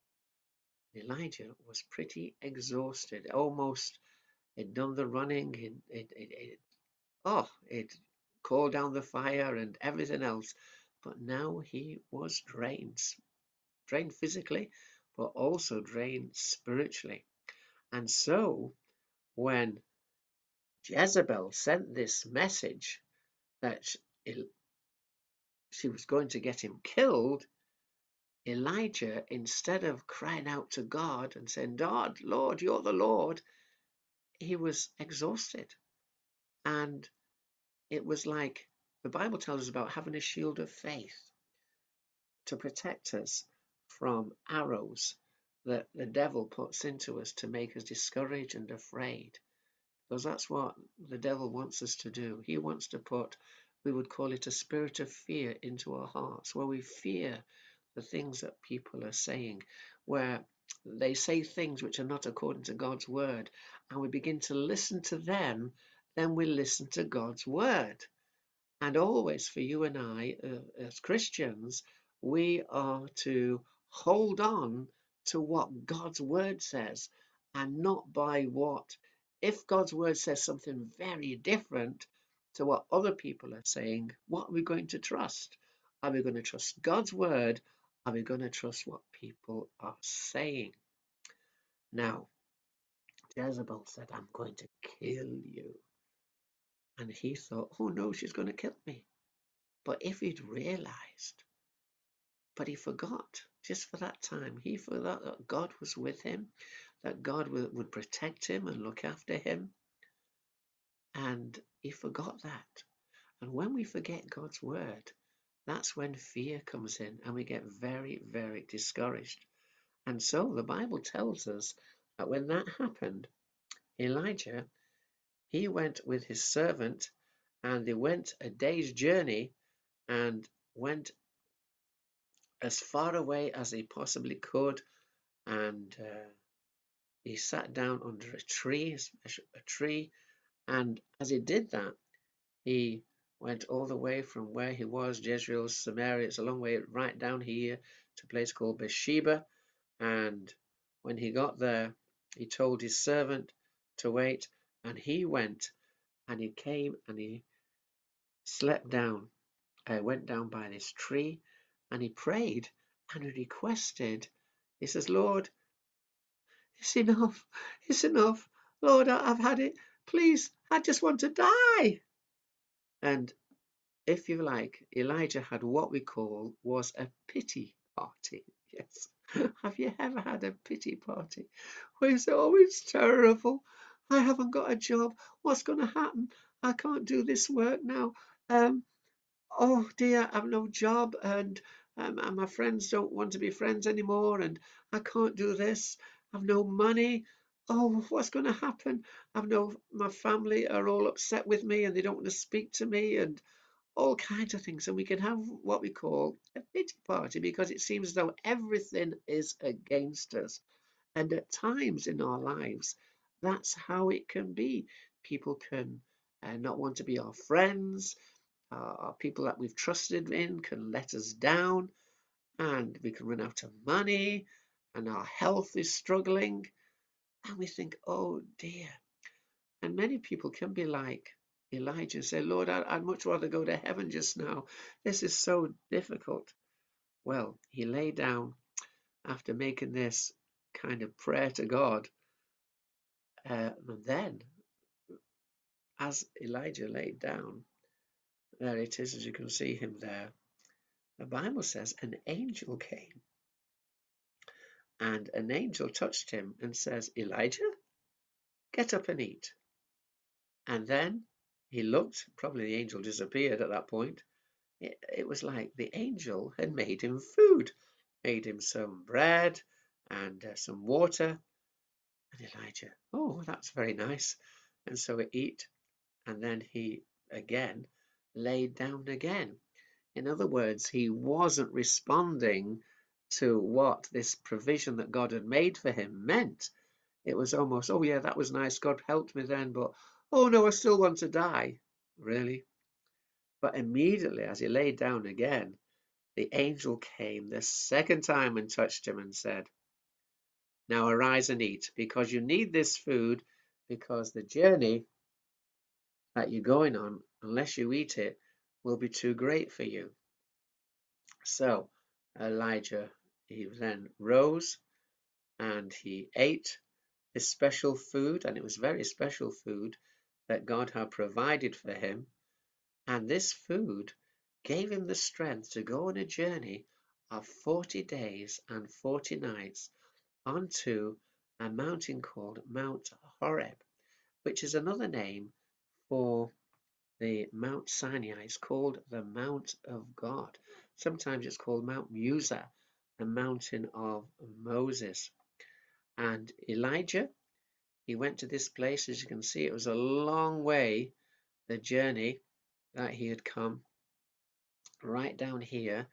Speaker 1: Elijah was pretty exhausted, almost had done the running. It, it, it, it oh, it call down the fire and everything else. But now he was drained, drained physically, but also drained spiritually. And so when Jezebel sent this message that she was going to get him killed, Elijah, instead of crying out to God and saying, God, Lord, you're the Lord, he was exhausted. And it was like the Bible tells us about having a shield of faith to protect us from arrows that the devil puts into us to make us discouraged and afraid. Because that's what the devil wants us to do. He wants to put, we would call it a spirit of fear into our hearts, where we fear the things that people are saying, where they say things which are not according to God's word, and we begin to listen to them then we listen to God's word. And always for you and I, uh, as Christians, we are to hold on to what God's word says and not by what, if God's word says something very different to what other people are saying, what are we going to trust? Are we going to trust God's word? Are we going to trust what people are saying? Now, Jezebel said, I'm going to kill you. And he thought, oh no, she's going to kill me. But if he'd realized, but he forgot just for that time, he forgot that God was with him, that God would protect him and look after him. And he forgot that. And when we forget God's word, that's when fear comes in and we get very, very discouraged. And so the Bible tells us that when that happened, Elijah he went with his servant, and they went a day's journey and went as far away as they possibly could. And uh, he sat down under a tree, a tree, and as he did that, he went all the way from where he was, Jezreel, Samaria. It's a long way right down here to a place called Beersheba. And when he got there, he told his servant to wait. And he went and he came and he slept down, uh, went down by this tree and he prayed and he requested. He says, Lord, it's enough. It's enough. Lord, I've had it. Please, I just want to die. And if you like, Elijah had what we call was a pity party. Yes. Have you ever had a pity party? Where you say, oh, it's terrible. I haven't got a job. What's going to happen? I can't do this work now. Um, oh dear, I've no job and, um, and my friends don't want to be friends anymore and I can't do this. I've no money. Oh, what's going to happen? I've no, my family are all upset with me and they don't want to speak to me and all kinds of things. And we can have what we call a pity party because it seems as though everything is against us. And at times in our lives, that's how it can be. People can uh, not want to be our friends. Uh, people that we've trusted in can let us down, and we can run out of money, and our health is struggling. And we think, oh dear. And many people can be like Elijah and say, Lord, I'd much rather go to heaven just now. This is so difficult. Well, he lay down after making this kind of prayer to God. Uh, and then, as Elijah laid down, there it is, as you can see him there. The Bible says an angel came and an angel touched him and says, Elijah, get up and eat. And then he looked, probably the angel disappeared at that point. It, it was like the angel had made him food, made him some bread and uh, some water. And Elijah, oh, that's very nice. And so he ate, and then he again laid down again. In other words, he wasn't responding to what this provision that God had made for him meant. It was almost, oh, yeah, that was nice. God helped me then, but oh, no, I still want to die. Really? But immediately, as he laid down again, the angel came the second time and touched him and said, Now arise and eat, because you need this food, because the journey that you're going on, unless you eat it, will be too great for you. So Elijah, he then rose and he ate this special food, and it was very special food that God had provided for him. And this food gave him the strength to go on a journey of 40 days and 40 nights onto a mountain called Mount Horeb, which is another name for the Mount Sinai. It's called the Mount of God. Sometimes it's called Mount Musa, the mountain of Moses. And Elijah, he went to this place. As you can see, it was a long way, the journey that he had come right down here.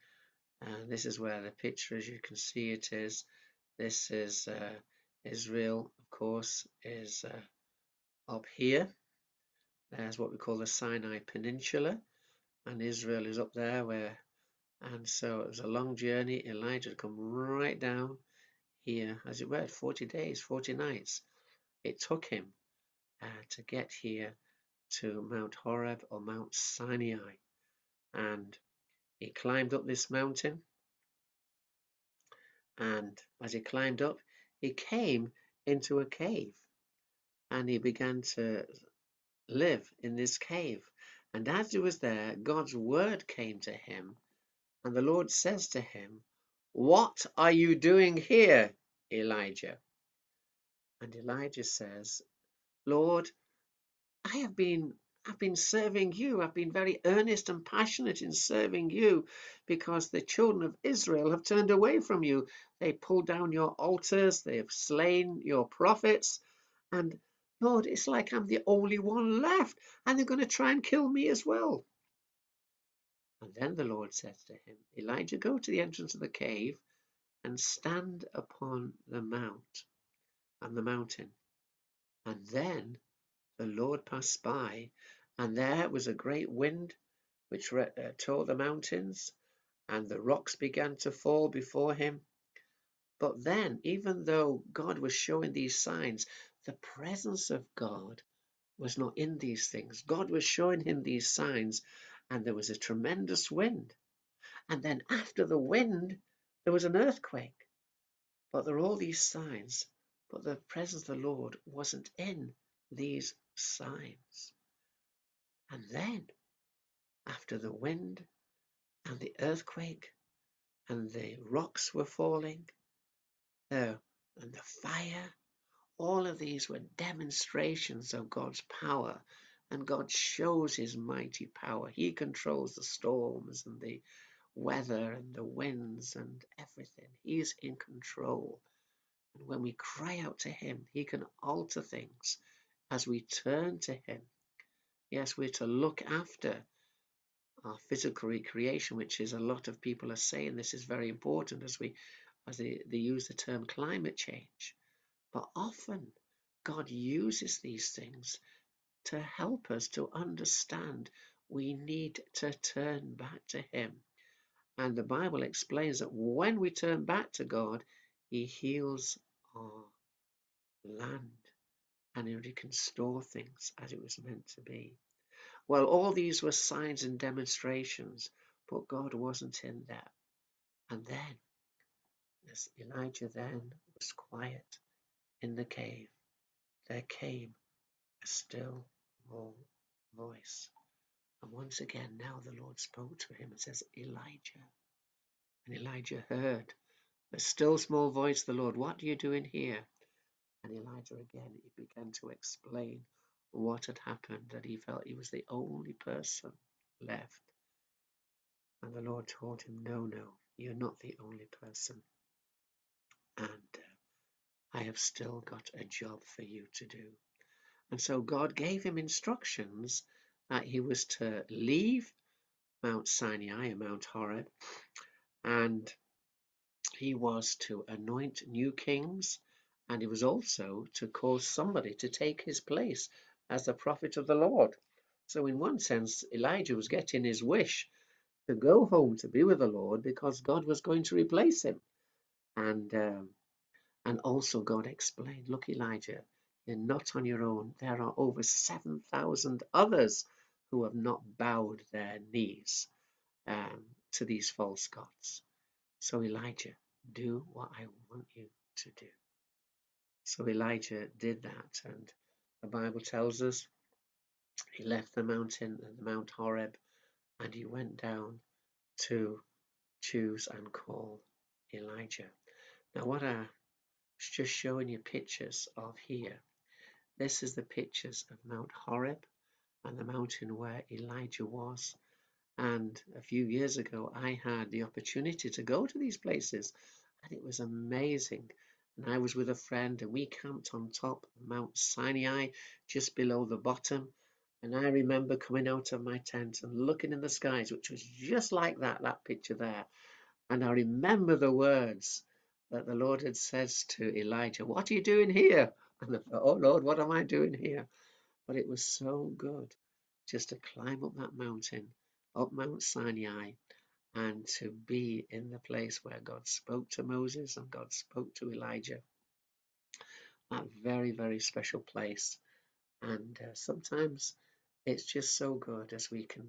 Speaker 1: And this is where the picture, as you can see, it is. This is uh, Israel, of course, is uh, up here. There's what we call the Sinai Peninsula, and Israel is up there where and so it was a long journey. Elijah had come right down here, as it were, 40 days, 40 nights. It took him uh, to get here to Mount Horeb or Mount Sinai. And he climbed up this mountain. And as he climbed up, he came into a cave. And he began to live in this cave. And as he was there, God's word came to him and the Lord says to him, What are you doing here, Elijah? And Elijah says, Lord, I have been I've been serving you. I've been very earnest and passionate in serving you because the children of Israel have turned away from you. They pulled down your altars, they have slain your prophets, and Lord, it's like I'm the only one left, and they're going to try and kill me as well. And then the Lord said to him, Elijah, go to the entrance of the cave and stand upon the mount and the mountain. And then the Lord passed by, and there was a great wind which uh, tore the mountains, and the rocks began to fall before him. But then, even though God was showing these signs, the presence of God was not in these things. God was showing him these signs and there was a tremendous wind. And then after the wind, there was an earthquake. But there are all these signs, but the presence of the Lord wasn't in these signs. And then, after the wind and the earthquake and the rocks were falling, there and the fire, all of these were demonstrations of God's power and God shows his mighty power. He controls the storms and the weather and the winds and everything. He's in control. And when we cry out to him, he can alter things as we turn to him. Yes, we're to look after our physical recreation, which is a lot of people are saying this is very important as we as they, they use the term climate change. But often God uses these things to help us to understand we need to turn back to Him. And the Bible explains that when we turn back to God, He heals our land and He can store things as it was meant to be. Well, all these were signs and demonstrations, but God wasn't in there. And then, as Elijah then was quiet in the cave, there came a still voice. And once again, now the Lord spoke to him and says, Elijah. And Elijah heard a still small voice, the Lord, what are you doing here? And Elijah again, he began to explain what had happened, that he felt he was the only person left. And the Lord told him, No, no, you're not the only person. And uh, I have still got a job for you to do. And so God gave him instructions that he was to leave Mount Sinai and Mount Horeb, and he was to anoint new kings, and he was also to cause somebody to take his place as the prophet of the Lord. So, in one sense, Elijah was getting his wish to go home to be with the Lord because God was going to replace him. And um, and also God explained, look, Elijah, you're not on your own. There are over 7,000 others who have not bowed their knees um, to these false gods. So, Elijah, do what I want you to do. So, Elijah did that, and the Bible tells us he left the mountain, the Mount Horeb, and he went down to choose and call Elijah. Now, what I was just showing you pictures of here. This is the pictures of Mount Horeb and the mountain where Elijah was. And a few years ago, I had the opportunity to go to these places, and it was amazing. And I was with a friend and we camped on top of Mount Sinai just below the bottom. And I remember coming out of my tent and looking in the skies which was just like that that picture there. And I remember the words that the Lord had says to Elijah what are you doing here and I thought oh Lord what am I doing here but it was so good just to climb up that mountain up Mount Sinai and to be in the place where God spoke to Moses and God spoke to Elijah. That very, very special place. And uh, sometimes it's just so good as we can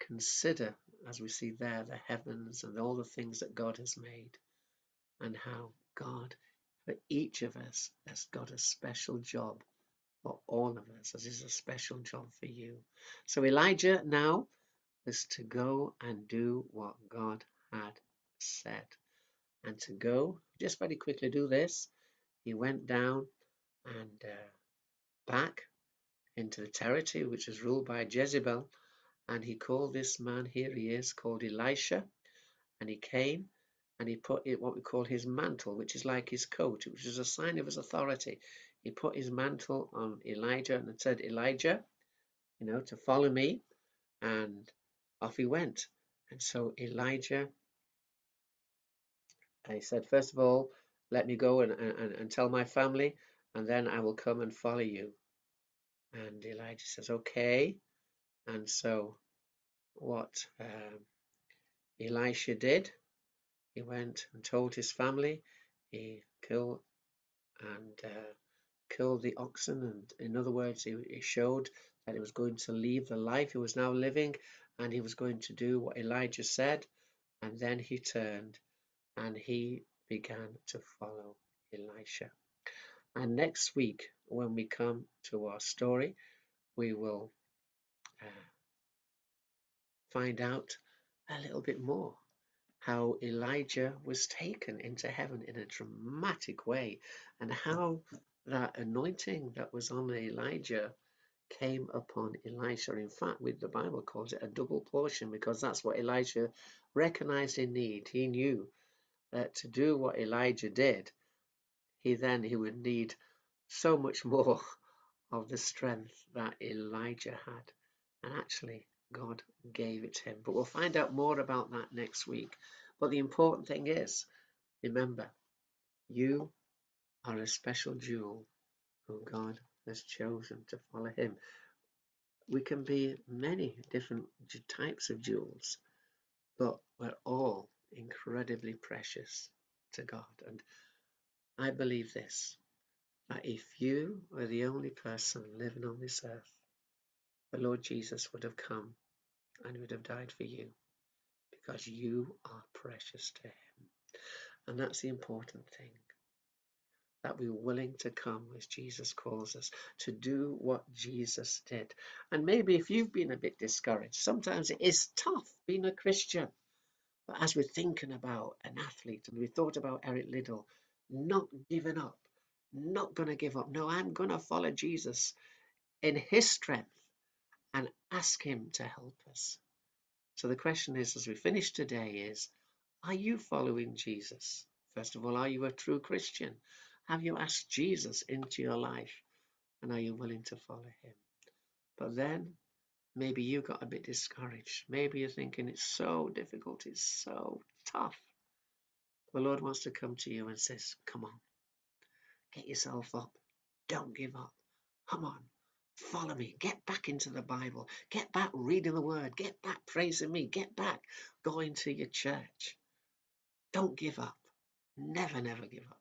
Speaker 1: consider, as we see there, the heavens and all the things that God has made, and how God, for each of us, has got a special job for all of us, as is a special job for you. So Elijah now was to go and do what God had said. And to go, just very quickly do this, he went down and uh, back into the territory which was ruled by Jezebel. And he called this man, here he is, called Elisha. And he came and he put it what we call his mantle, which is like his coat, which is a sign of his authority. He put his mantle on Elijah and said, Elijah, you know, to follow me. And off he went. And so Elijah, he said, first of all, let me go and, and, and tell my family, and then I will come and follow you. And Elijah says, okay. And so what um, Elisha did, he went and told his family, he killed and uh, killed the oxen. And in other words, he, he showed that he was going to leave the life he was now living and he was going to do what Elijah said. And then he turned and he began to follow Elisha. And next week, when we come to our story, we will uh, find out a little bit more how Elijah was taken into heaven in a dramatic way and how that anointing that was on Elijah came upon Elisha. In fact, with the Bible calls it a double portion because that's what Elijah recognized in need. He knew that to do what Elijah did, he then he would need so much more of the strength that Elijah had. And actually, God gave it to him. But we'll find out more about that next week. But the important thing is, remember, you are a special jewel who God has chosen to follow him. We can be many different types of jewels, but we're all incredibly precious to God. And I believe this that if you were the only person living on this earth, the Lord Jesus would have come and would have died for you because you are precious to Him. And that's the important thing that we're willing to come as Jesus calls us to do what Jesus did. And maybe if you've been a bit discouraged, sometimes it is tough being a Christian. But as we're thinking about an athlete and we thought about Eric Liddell, not giving up, not going to give up. No, I'm going to follow Jesus in his strength and ask him to help us. So the question is, as we finish today, is are you following Jesus? First of all, are you a true Christian? Have you asked Jesus into your life? And are you willing to follow him? But then maybe you got a bit discouraged. Maybe you're thinking it's so difficult, it's so tough. The Lord wants to come to you and says, Come on, get yourself up. Don't give up. Come on, follow me. Get back into the Bible. Get back reading the word. Get back praising me. Get back going to your church. Don't give up. Never, never give up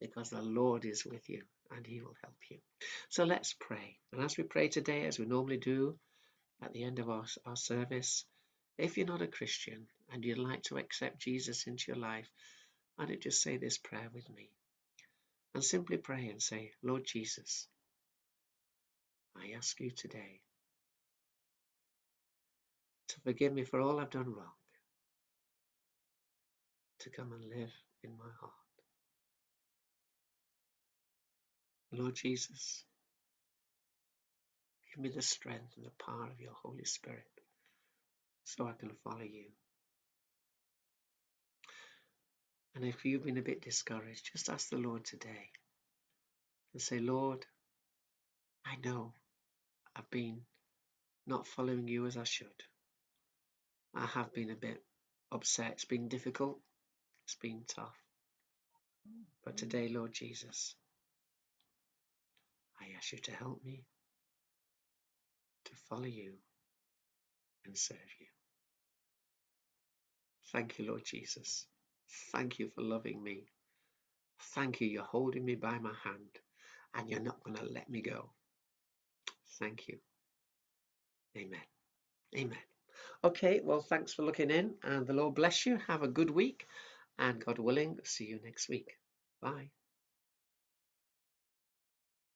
Speaker 1: because the Lord is with you and he will help you. So let's pray. And as we pray today, as we normally do at the end of our, our service, if you're not a Christian and you'd like to accept Jesus into your life, why don't just say this prayer with me? And simply pray and say, Lord Jesus, I ask you today to forgive me for all I've done wrong, to come and live in my heart. Lord Jesus, give me the strength and the power of your Holy Spirit so I can follow you. And if you've been a bit discouraged, just ask the Lord today and say, Lord, I know I've been not following you as I should. I have been a bit upset. It's been difficult. It's been tough. But mm. today, Lord Jesus, I ask you to help me to follow you and serve you. Thank you, Lord Jesus. Thank you for loving me. Thank you, you're holding me by my hand and you're not going to let me go. Thank you. Amen. Amen. Okay, well, thanks for looking in and the Lord bless you. Have a good week and God willing, see you next week. Bye.